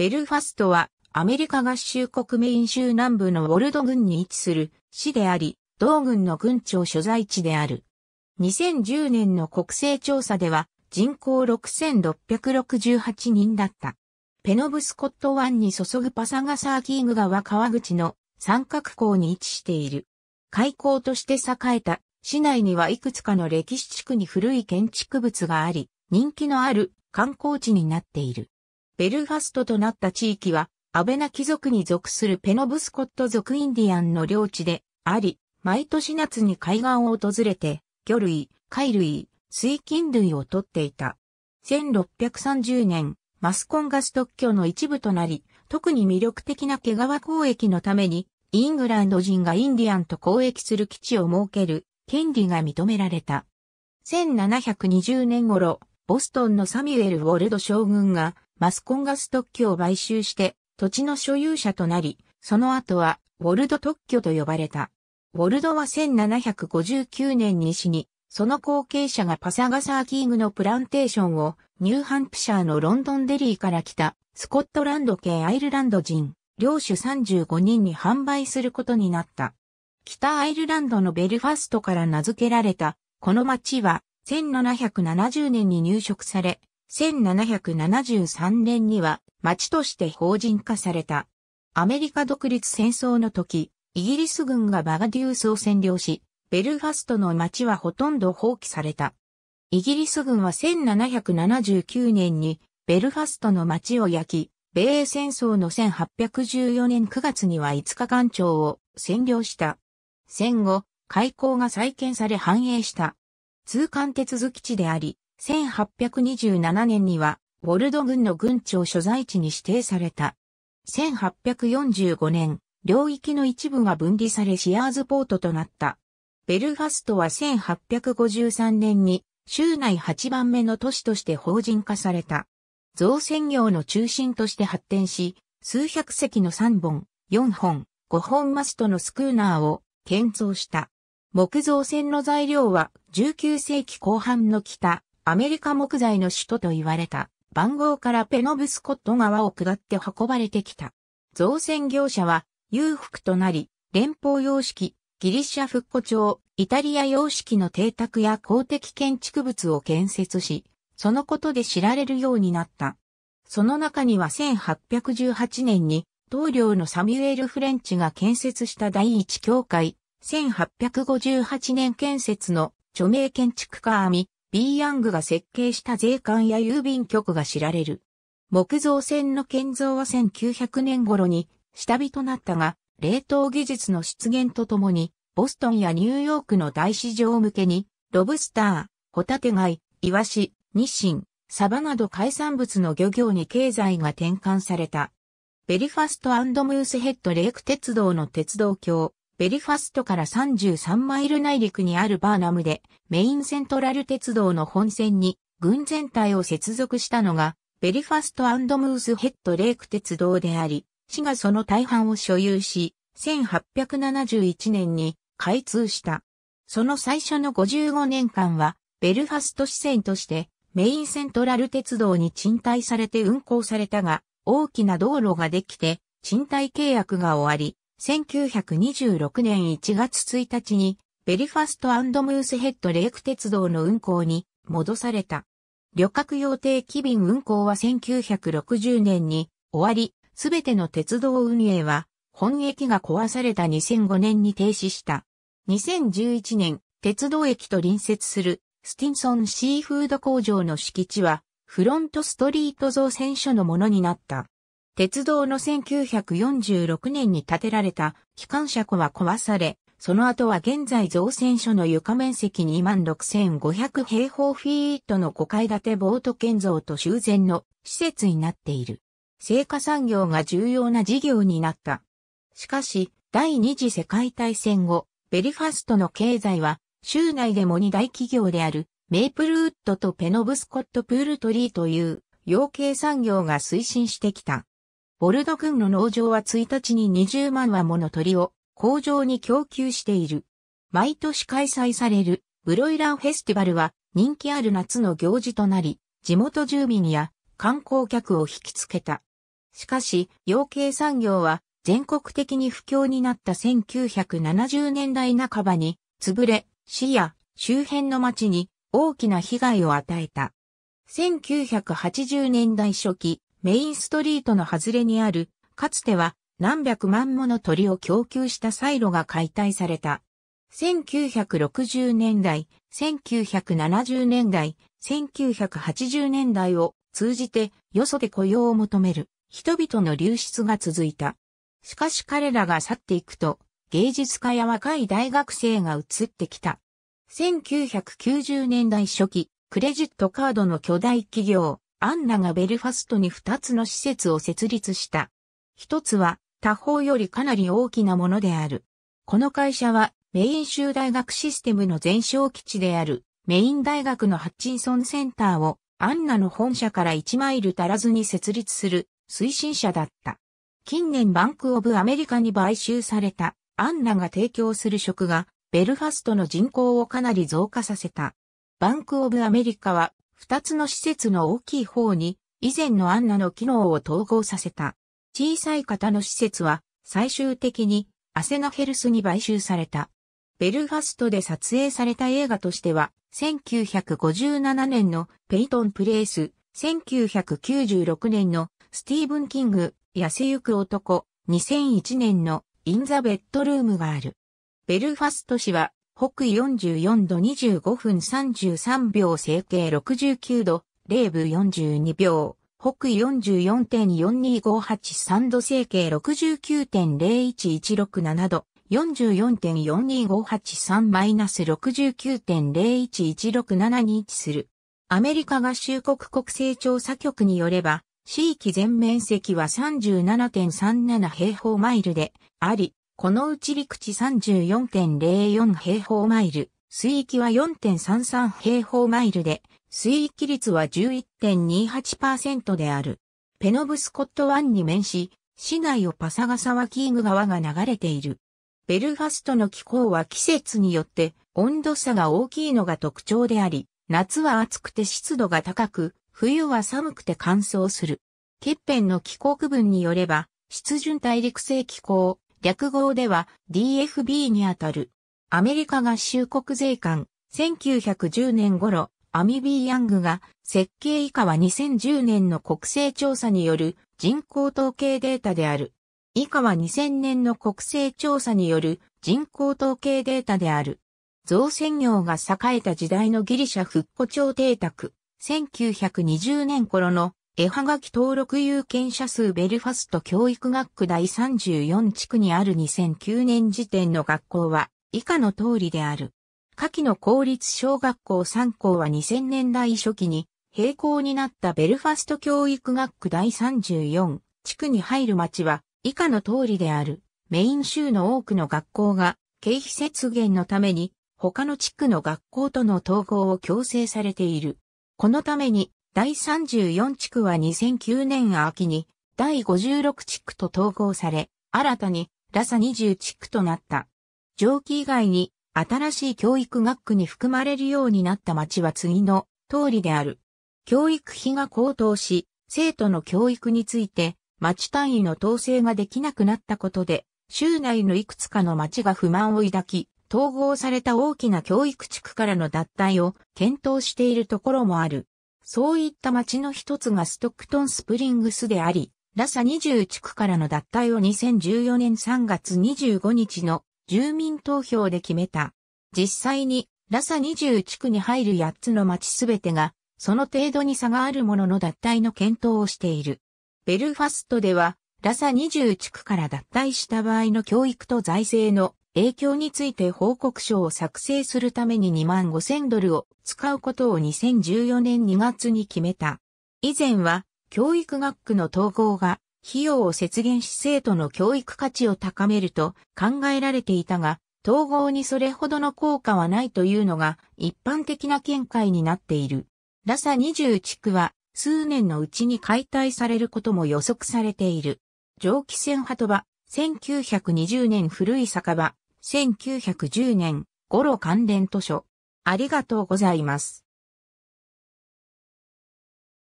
ベルファストはアメリカ合衆国メイン州南部のウォルド郡に位置する市であり、同郡の郡庁所在地である。2010年の国勢調査では人口6668人だった。ペノブスコット湾に注ぐパサガサーキーグ川川口の三角港に位置している。開港として栄えた市内にはいくつかの歴史地区に古い建築物があり、人気のある観光地になっている。ベルファストとなった地域は、アベナ貴族に属するペノブスコット族インディアンの領地であり、毎年夏に海岸を訪れて、魚類、貝類、水菌類をとっていた。1630年、マスコンガス特許の一部となり、特に魅力的な毛皮交易のために、イングランド人がインディアンと交易する基地を設ける権利が認められた。1720年頃、ボストンのサミュエル・ウォルド将軍がマスコンガス特許を買収して土地の所有者となり、その後はウォルド特許と呼ばれた。ウォルドは1759年に死に、その後継者がパサガサーキーグのプランテーションをニューハンプシャーのロンドンデリーから来たスコットランド系アイルランド人、領主35人に販売することになった。北アイルランドのベルファストから名付けられた、この町は1770年に入植され、1773年には町として法人化された。アメリカ独立戦争の時、イギリス軍がバガデュースを占領し、ベルファストの町はほとんど放棄された。イギリス軍は1779年にベルファストの町を焼き、米英戦争の1814年9月には5日間町を占領した。戦後、開港が再建され繁栄した。通関手続き地であり、1827年には、ウォルド軍の軍庁所在地に指定された。1845年、領域の一部が分離されシアーズポートとなった。ベルファストは1853年に州内8番目の都市として法人化された。造船業の中心として発展し、数百隻の3本、4本、5本マストのスクーナーを建造した。木造船の材料は19世紀後半の北、アメリカ木材の首都と言われた番号からペノブスコット川を下って運ばれてきた。造船業者は裕福となり、連邦様式、ギリシャ復古町、イタリア様式の邸宅や公的建築物を建設し、そのことで知られるようになった。その中には1818年に、棟梁のサミュエル・フレンチが建設した第一教会、1858年建設の著名建築家アミ、ビー・ヤングが設計した税関や郵便局が知られる。木造船の建造は1900年頃に下火となったが、冷凍技術の出現とともに、ボストンやニューヨークの大市場向けに、ロブスター、ホタテ貝、イワシ、日清、サバなど海産物の漁業に経済が転換された。ベリファストムースヘッドレーク鉄道の鉄道橋、ベリファストから33マイル内陸にあるバーナムでメインセントラル鉄道の本線に軍全体を接続したのがベリファストムースヘッドレーク鉄道であり、市がその大半を所有し、1871年に開通した。その最初の55年間は、ベルファスト支線としてメインセントラル鉄道に賃貸されて運行されたが、大きな道路ができて、賃貸契約が終わり、1926年1月1日に、ベリファストムースヘッドレーク鉄道の運行に戻された。旅客用定期便運行は1960年に終わり、すべての鉄道運営は、本駅が壊された2005年に停止した。2011年、鉄道駅と隣接するスティンソンシーフード工場の敷地は、フロントストリート造船所のものになった。鉄道の1946年に建てられた機関車庫は壊され、その後は現在造船所の床面積26,500平方フィートの5階建てボート建造と修繕の施設になっている。成果産業が重要な事業になった。しかし、第二次世界大戦後、ベリファストの経済は、州内でも2大企業である、メープルウッドとペノブスコットプールトリーという養鶏産業が推進してきた。ボルド郡の農場は1日に20万羽もの鳥を工場に供給している。毎年開催されるブロイラーフェスティバルは人気ある夏の行事となり、地元住民や観光客を引きつけた。しかし、養鶏産業は全国的に不況になった1970年代半ばに潰れ、市や周辺の町に大きな被害を与えた。1980年代初期、メインストリートの外れにある、かつては何百万もの鳥を供給したサイロが解体された。1960年代、1970年代、1980年代を通じてよそで雇用を求める人々の流出が続いた。しかし彼らが去っていくと芸術家や若い大学生が移ってきた。1990年代初期、クレジットカードの巨大企業、アンナがベルファストに2つの施設を設立した。一つは他方よりかなり大きなものである。この会社はメイン州大学システムの前哨基地であるメイン大学のハッチンソンセンターをアンナの本社から1マイル足らずに設立する推進者だった。近年バンクオブアメリカに買収されたアンナが提供する食がベルファストの人口をかなり増加させた。バンクオブアメリカは、二つの施設の大きい方に、以前のアンナの機能を統合させた。小さい型の施設は、最終的に、アセナヘルスに買収された。ベルファストで撮影された映画としては、1957年のペイトンプレイス、1996年のスティーブン・キング、痩せゆく男、2001年のインザ・ベッドルームがある。ベルファスト市は、北緯44度25分33秒西経69度、0分42秒、北緯44.42583度西経69.01167度、44.42583-69.01167に位置する。アメリカ合衆国国勢調査局によれば、地域全面積は37.37平方マイルであり、このうち陸地34.04平方マイル、水域は4.33平方マイルで、水域率は11.28%である。ペノブスコット湾に面し、市内をパサガサワキーグ川が流れている。ベルファストの気候は季節によって温度差が大きいのが特徴であり、夏は暑くて湿度が高く、冬は寒くて乾燥する。欠片の気候区分によれば、湿潤大陸性気候、略号では DFB にあたる。アメリカ合衆国税関、1910年頃、アミビー・ヤングが設計以下は2010年の国勢調査による人口統計データである。以下は2000年の国勢調査による人口統計データである。造船業が栄えた時代のギリシャ復古町邸宅、1920年頃の絵はがき登録有権者数ベルファスト教育学区第34地区にある2009年時点の学校は以下の通りである。下記の公立小学校3校は2000年代初期に閉校になったベルファスト教育学区第34地区に入る町は以下の通りである。メイン州の多くの学校が経費節減のために他の地区の学校との統合を強制されている。このために第34地区は2009年秋に第56地区と統合され、新たにラサ20地区となった。上記以外に新しい教育学区に含まれるようになった町は次の通りである。教育費が高騰し、生徒の教育について町単位の統制ができなくなったことで、州内のいくつかの町が不満を抱き、統合された大きな教育地区からの脱退を検討しているところもある。そういった町の一つがストックトンスプリングスであり、ラサ20地区からの脱退を2014年3月25日の住民投票で決めた。実際にラサ20地区に入る8つの町すべてが、その程度に差があるものの脱退の検討をしている。ベルファストでは、ラサ20地区から脱退した場合の教育と財政の影響について報告書を作成するために2万5千ドルを使うことを2014年2月に決めた。以前は教育学区の統合が費用を節減し生徒の教育価値を高めると考えられていたが、統合にそれほどの効果はないというのが一般的な見解になっている。ラサ20地区は数年のうちに解体されることも予測されている。蒸気船鳩場、1920年古い酒場、1910年、頃関連図書。ありがとうございます。